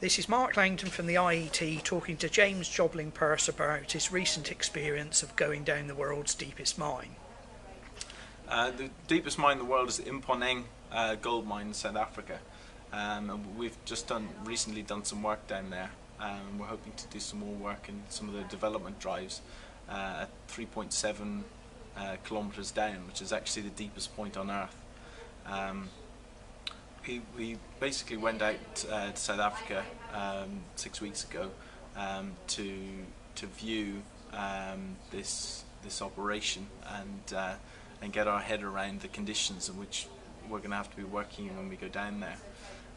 This is Mark Langton from the IET talking to James Jobling Purser about his recent experience of going down the world's deepest mine. Uh, the deepest mine in the world is the Mponeng uh, gold mine in South Africa. Um, and we've just done recently done some work down there. Um, we're hoping to do some more work in some of the development drives uh, at 3.7 uh, kilometers down, which is actually the deepest point on Earth. Um, we, we basically went out uh, to South Africa um, six weeks ago um, to to view um, this this operation and uh, and get our head around the conditions in which we're going to have to be working when we go down there.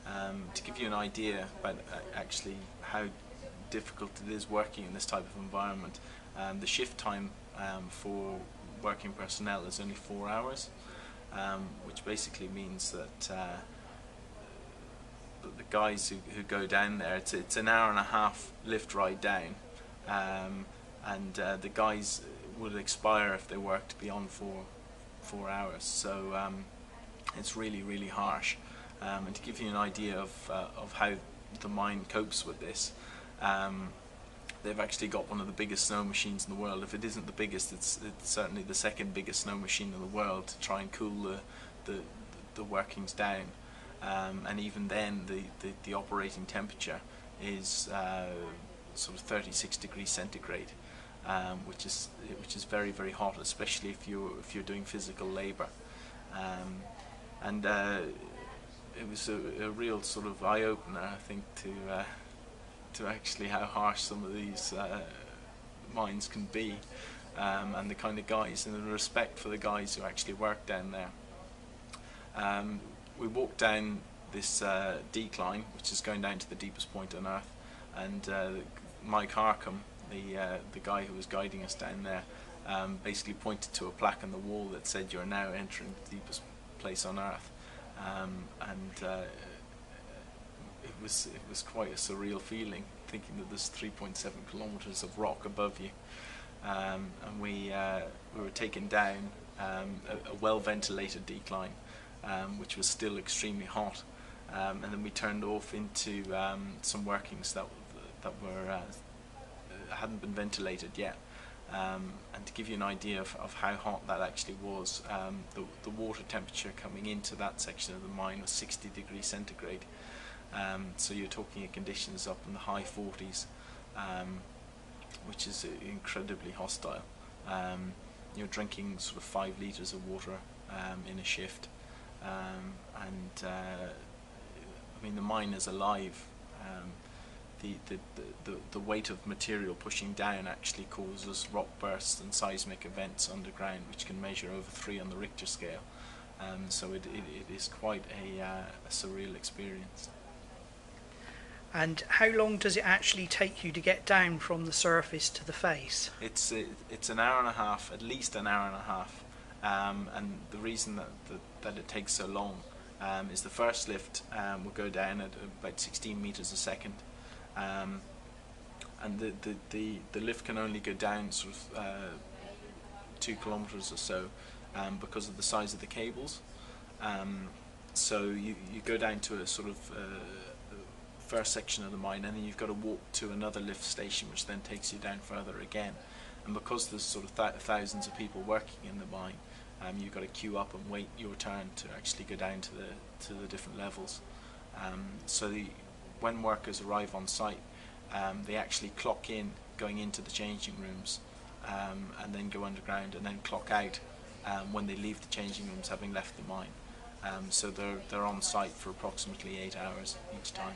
Um, to give you an idea about uh, actually how difficult it is working in this type of environment, um, the shift time um, for working personnel is only four hours, which basically means that uh, the guys who, who go down there, it's, it's an hour and a half lift ride down, um, and uh, the guys would expire if they worked beyond four four hours. So um, it's really really harsh. Um, and to give you an idea of uh, of how the mine copes with this. Um, they've actually got one of the biggest snow machines in the world. If it isn't the biggest, it's, it's certainly the second biggest snow machine in the world to try and cool the, the, the workings down um, and even then the, the, the, operating temperature is uh, sort of 36 degrees centigrade, um, which is which is very very hot, especially if you if you're doing physical labour, um, and uh, it was a, a, real sort of eye opener, I think, to uh, to actually how harsh some of these uh, mines can be. Um, and the kind of guys and the respect for the guys who actually work down there. Um, we walked down this uh, decline, which is going down to the deepest point on Earth, and uh, Mike Harcombe, the uh, the guy who was guiding us down there, um, basically pointed to a plaque on the wall that said, "You are now entering the deepest place on Earth," um, and uh, it was it was quite a surreal feeling, thinking that there's 3.7 kilometers of rock above you, um, and we uh, we were taken down um, a, a well ventilated decline um, which was still extremely hot. Um, and then we turned off into um, some workings that that were uh, hadn't been ventilated yet. Um, and to give you an idea of, of how hot that actually was, um, the, the water temperature coming into that section of the mine was 60 degrees centigrade. Um, so you're talking of conditions up in the high 40s, which is incredibly hostile. you're drinking sort of five litres of water in a shift um, and uh, I mean the mine is alive. The, the, the, the weight of material pushing down actually causes rock bursts and seismic events underground which can measure over three on the Richter scale. Um, so it, it, it is quite a, uh, a surreal experience. And how long does it actually take you to get down from the surface to the face? It's it, it's an hour and a half, at least an hour and a half. Um, and the reason that, that, that, it takes so long um, is the first lift um, will go down at about 16 meters a second. Um, and the, the, the, the, lift can only go down sort of uh, two kilometers or so um, because of the size of the cables. Um, so you, you go down to a sort of uh, first section of the mine and then you've got to walk to another lift station which then takes you down further again and because there's sort of th thousands of people working in the mine um, you've got to queue up and wait your turn to actually go down to the to the different levels. Um, so the, when workers arrive on site, um, they actually clock in going into the changing rooms um, and then go underground and then clock out um, when they leave the changing rooms having left the mine. Um, so they're, they're on site for approximately eight hours each time.